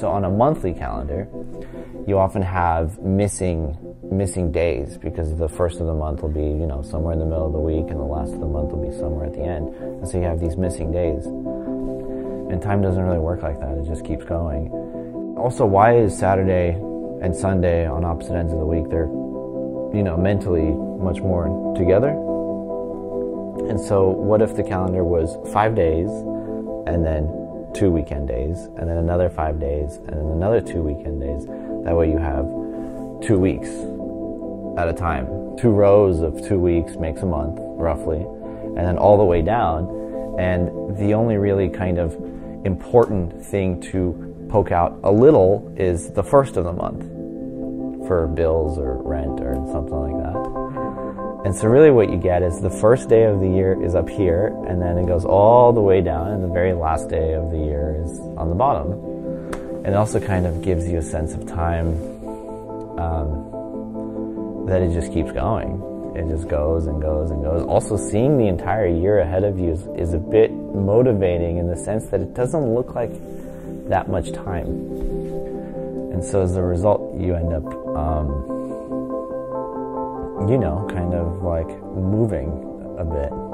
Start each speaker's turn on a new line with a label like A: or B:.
A: So on a monthly calendar, you often have missing missing days because the first of the month will be you know somewhere in the middle of the week and the last of the month will be somewhere at the end, and so you have these missing days. And time doesn't really work like that; it just keeps going. Also, why is Saturday and Sunday on opposite ends of the week? They're you know mentally much more together. And so, what if the calendar was five days and then two weekend days, and then another five days, and then another two weekend days? That way, you have two weeks at a time. Two rows of two weeks makes a month, roughly, and then all the way down. And the only really kind of important thing to poke out a little is the first of the month for bills or rent or something. And so, really, what you get is the first day of the year is up here, and then it goes all the way down, and the very last day of the year is on the bottom. And it also kind of gives you a sense of time um, that it just keeps going. It just goes and goes and goes. Also, seeing the entire year ahead of you is, is a bit motivating in the sense that it doesn't look like that much time. And so, as a result, you end up, um, you know, kind of like moving a bit.